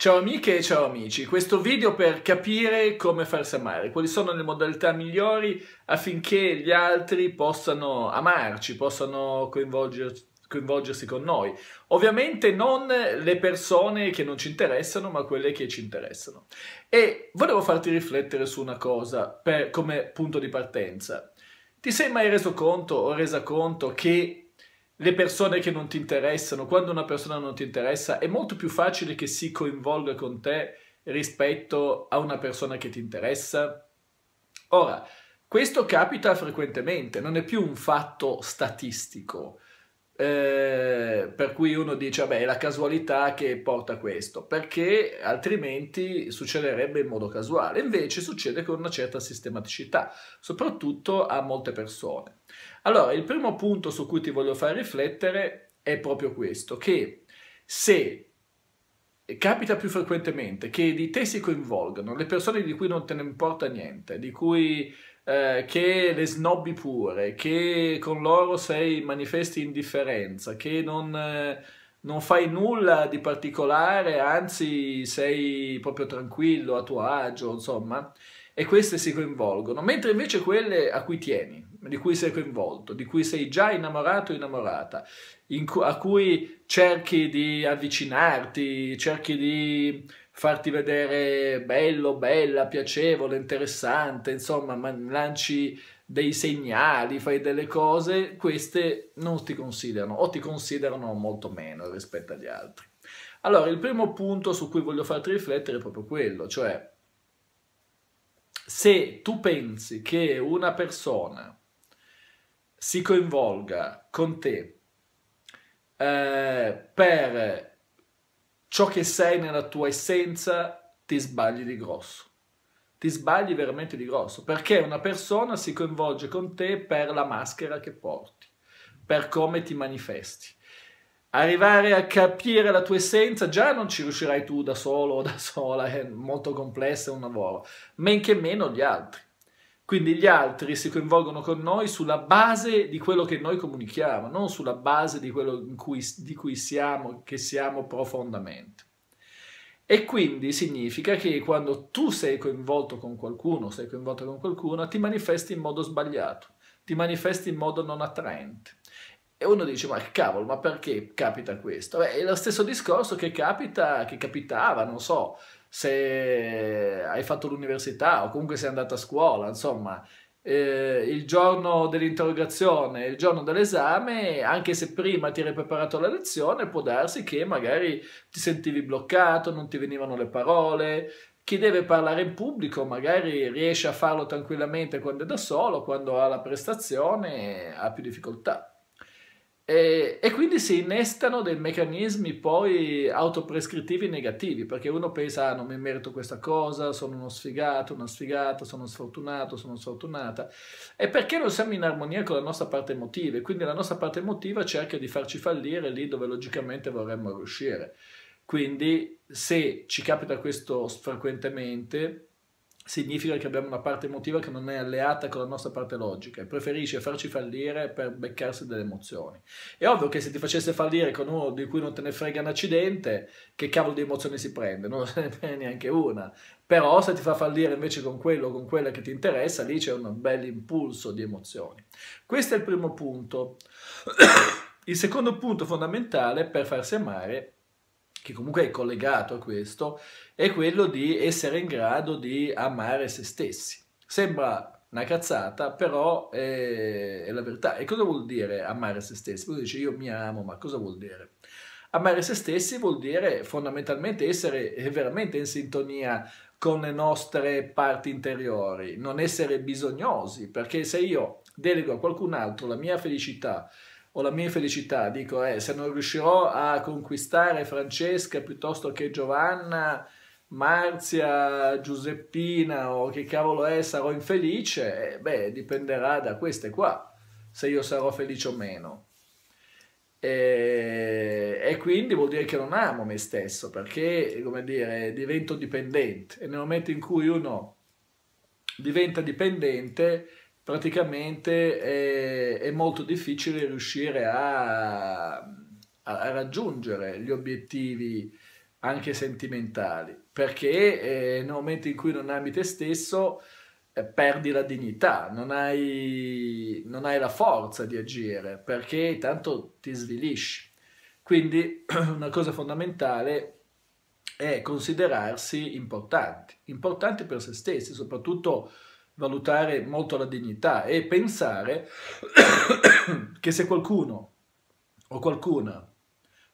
Ciao amiche e ciao amici, questo video per capire come farsi amare, quali sono le modalità migliori affinché gli altri possano amarci, possano coinvolgerci, coinvolgersi con noi. Ovviamente non le persone che non ci interessano, ma quelle che ci interessano. E volevo farti riflettere su una cosa per, come punto di partenza. Ti sei mai reso conto o resa conto che le persone che non ti interessano, quando una persona non ti interessa, è molto più facile che si coinvolga con te rispetto a una persona che ti interessa? Ora, questo capita frequentemente, non è più un fatto statistico, eh, per cui uno dice, vabbè, è la casualità che porta a questo, perché altrimenti succederebbe in modo casuale, invece succede con una certa sistematicità, soprattutto a molte persone. Allora, il primo punto su cui ti voglio far riflettere è proprio questo, che se capita più frequentemente che di te si coinvolgano le persone di cui non te ne importa niente, di cui eh, che le snobbi pure, che con loro sei manifesti indifferenza, che non, eh, non fai nulla di particolare, anzi sei proprio tranquillo, a tuo agio, insomma, e queste si coinvolgono, mentre invece quelle a cui tieni, di cui sei coinvolto, di cui sei già innamorato o innamorata, in cu- a cui cerchi di avvicinarti, cerchi di farti vedere bello, bella, piacevole, interessante, insomma, lanci dei segnali, fai delle cose, queste non ti considerano o ti considerano molto meno rispetto agli altri. Allora, il primo punto su cui voglio farti riflettere è proprio quello, cioè se tu pensi che una persona si coinvolga con te eh, per ciò che sei nella tua essenza, ti sbagli di grosso. Ti sbagli veramente di grosso, perché una persona si coinvolge con te per la maschera che porti, per come ti manifesti. Arrivare a capire la tua essenza già non ci riuscirai tu da solo o da sola, è molto complesso, è un lavoro, men che meno gli altri. Quindi gli altri si coinvolgono con noi sulla base di quello che noi comunichiamo, non sulla base di quello cui, di cui siamo, che siamo profondamente. E quindi significa che quando tu sei coinvolto con qualcuno, sei coinvolto con qualcuno, ti manifesti in modo sbagliato, ti manifesti in modo non attraente. E uno dice, ma cavolo, ma perché capita questo? Beh, è lo stesso discorso che capita, che capitava, non so, se hai fatto l'università o comunque sei andato a scuola, insomma, eh, il giorno dell'interrogazione, il giorno dell'esame, anche se prima ti eri preparato la lezione, può darsi che magari ti sentivi bloccato, non ti venivano le parole. Chi deve parlare in pubblico magari riesce a farlo tranquillamente quando è da solo, quando ha la prestazione ha più difficoltà. E, e, quindi si innestano dei meccanismi poi autoprescrittivi negativi, perché uno pensa, ah, non mi merito questa cosa, sono uno sfigato, una sfigata, sono sfortunato, sono sfortunata. E perché non siamo in armonia con la nostra parte emotiva? E quindi la nostra parte emotiva cerca di farci fallire lì dove logicamente vorremmo riuscire. Quindi se ci capita questo frequentemente, significa che abbiamo una parte emotiva che non è alleata con la nostra parte logica e preferisce farci fallire per beccarsi delle emozioni. È ovvio che se ti facesse fallire con uno di cui non te ne frega un accidente, che cavolo di emozioni si prende? Non se ne prende neanche una. Però se ti fa fallire invece con quello o con quella che ti interessa, lì c'è un bel impulso di emozioni. Questo è il primo punto. Il secondo punto fondamentale per farsi amare che comunque è collegato a questo, è quello di essere in grado di amare se stessi. Sembra una cazzata, però è, è la verità. E cosa vuol dire amare se stessi? Uno dice io mi amo, ma cosa vuol dire? Amare se stessi vuol dire fondamentalmente essere veramente in sintonia con le nostre parti interiori, non essere bisognosi, perché se io delego a qualcun altro la mia felicità, o la mia felicità, dico, eh, se non riuscirò a conquistare Francesca piuttosto che Giovanna, Marzia, Giuseppina o che cavolo è, sarò infelice, eh, beh, dipenderà da queste qua, se io sarò felice o meno. E, e, quindi vuol dire che non amo me stesso, perché, come dire, divento dipendente. E nel momento in cui uno diventa dipendente, praticamente è, è molto difficile riuscire a, a, raggiungere gli obiettivi anche sentimentali, perché eh, nel momento in cui non ami te stesso eh, perdi la dignità, non hai, non hai la forza di agire, perché tanto ti svilisci. Quindi una cosa fondamentale è considerarsi importanti, importanti per se stessi, soprattutto valutare molto la dignità e pensare che se qualcuno o qualcuna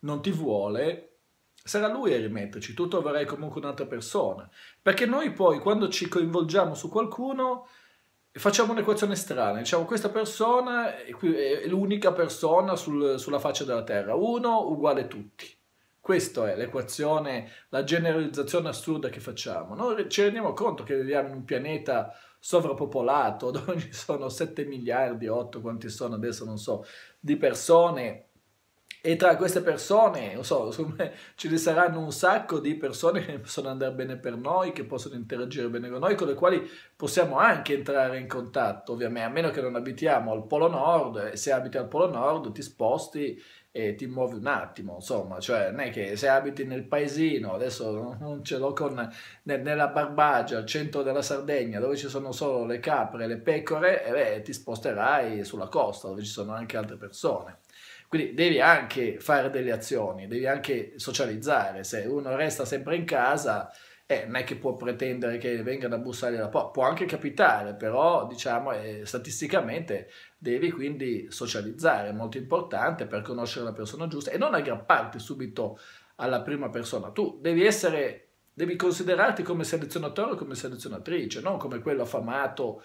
non ti vuole, sarà lui a rimetterci, tu troverai comunque un'altra persona. Perché noi poi quando ci coinvolgiamo su qualcuno facciamo un'equazione strana, diciamo questa persona è l'unica persona sul, sulla faccia della Terra, uno uguale tutti. Questa è l'equazione, la generalizzazione assurda che facciamo. Noi ci rendiamo conto che viviamo in un pianeta sovrappopolato dove ci sono 7 miliardi, 8 quanti sono adesso non so, di persone e tra queste persone, non so, ce ne saranno un sacco di persone che possono andare bene per noi, che possono interagire bene con noi, con le quali possiamo anche entrare in contatto, ovviamente, a meno che non abitiamo al Polo Nord, e se abiti al Polo Nord ti sposti e ti muovi un attimo, insomma, cioè non è che se abiti nel paesino, adesso non ce l'ho con, nella Barbagia, al centro della Sardegna, dove ci sono solo le capre e le pecore, e beh, ti sposterai sulla costa, dove ci sono anche altre persone. Quindi devi anche fare delle azioni, devi anche socializzare. Se uno resta sempre in casa, eh, non è che può pretendere che vengano a bussare la porta. Può anche capitare, però diciamo eh, statisticamente devi quindi socializzare, è molto importante per conoscere la persona giusta e non aggrapparti subito alla prima persona. Tu devi essere, devi considerarti come selezionatore o come selezionatrice, non come quello affamato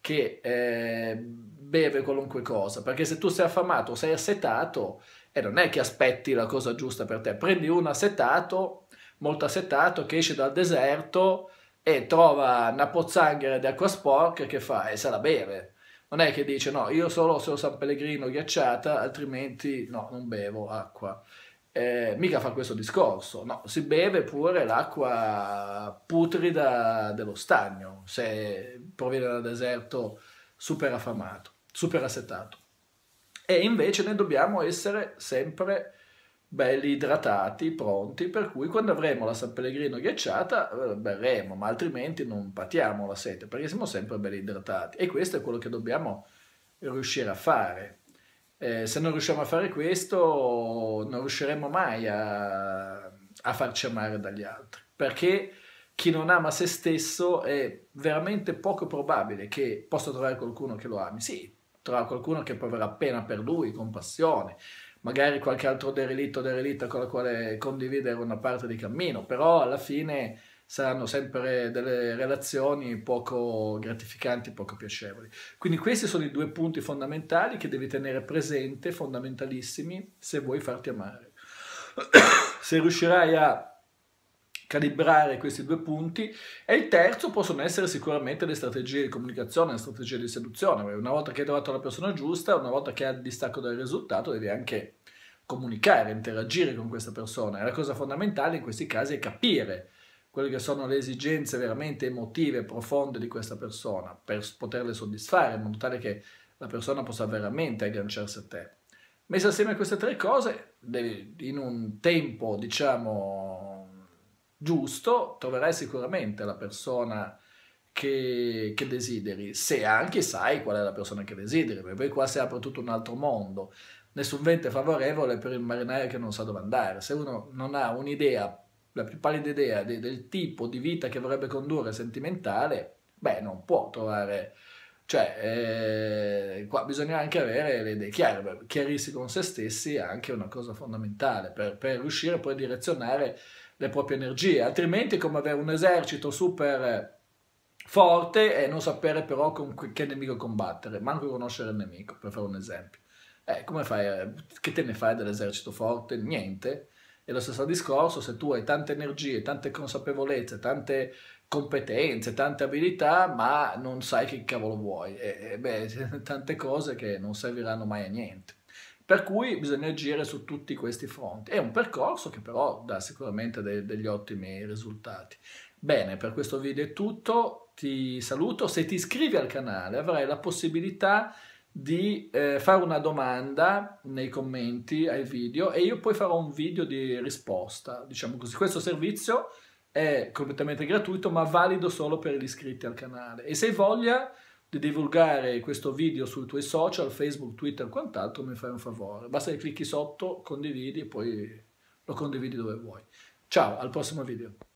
che eh, beve qualunque cosa, perché se tu sei affamato, sei assetato, e non è che aspetti la cosa giusta per te, prendi un assetato, molto assetato, che esce dal deserto e trova una pozzanghera di acqua sporca che fa e se la beve. Non è che dice no, io solo se ho San Pellegrino ghiacciata, altrimenti no, non bevo acqua eh, mica fa questo discorso, no, si beve pure l'acqua putrida dello stagno, se proviene dal deserto super affamato, super assetato. E invece noi dobbiamo essere sempre belli idratati, pronti, per cui quando avremo la San Pellegrino ghiacciata eh, berremo, ma altrimenti non patiamo la sete, perché siamo sempre belli idratati. E questo è quello che dobbiamo riuscire a fare. Eh, se non riusciamo a fare questo, non riusciremo mai a, a farci amare dagli altri, perché chi non ama se stesso è veramente poco probabile che possa trovare qualcuno che lo ami. Sì, troverà qualcuno che proverà pena per lui, compassione, magari qualche altro derelitto derelitta con la quale condividere una parte di cammino, però alla fine saranno sempre delle relazioni poco gratificanti, poco piacevoli. Quindi questi sono i due punti fondamentali che devi tenere presente, fondamentalissimi, se vuoi farti amare. se riuscirai a calibrare questi due punti e il terzo possono essere sicuramente le strategie di comunicazione, le strategie di seduzione. Una volta che hai trovato la persona giusta, una volta che hai il distacco dal risultato, devi anche comunicare, interagire con questa persona. E la cosa fondamentale in questi casi è capire quelle che sono le esigenze veramente emotive, profonde di questa persona, per poterle soddisfare, in modo tale che la persona possa veramente agganciarsi a te. Messe assieme a queste tre cose, in un tempo, diciamo, giusto, troverai sicuramente la persona che, che, desideri, se anche sai qual è la persona che desideri, perché poi qua si apre tutto un altro mondo. Nessun vento è favorevole per il marinaio che non sa dove andare. Se uno non ha un'idea la più pallida idea de, del tipo di vita che vorrebbe condurre sentimentale, beh, non può trovare... Cioè, eh, qua bisogna anche avere le idee chiare, chiarirsi con se stessi è anche una cosa fondamentale per, per riuscire poi a direzionare le proprie energie, altrimenti è come avere un esercito super forte e non sapere però con che nemico combattere, manco conoscere il nemico, per fare un esempio. Eh, come fai? Che te ne fai dell'esercito forte? Niente. È lo stesso discorso se tu hai tante energie, tante consapevolezze, tante competenze, tante abilità, ma non sai che cavolo vuoi. E, e beh, tante cose che non serviranno mai a niente. Per cui bisogna agire su tutti questi fronti. È un percorso che però dà sicuramente de- degli ottimi risultati. Bene, per questo video è tutto. Ti saluto. Se ti iscrivi al canale avrai la possibilità di eh, fare una domanda nei commenti ai video e io poi farò un video di risposta, diciamo così. Questo servizio è completamente gratuito ma valido solo per gli iscritti al canale e se hai voglia di divulgare questo video sui tuoi social, Facebook, Twitter e quant'altro mi fai un favore. Basta che clicchi sotto, condividi e poi lo condividi dove vuoi. Ciao, al prossimo video.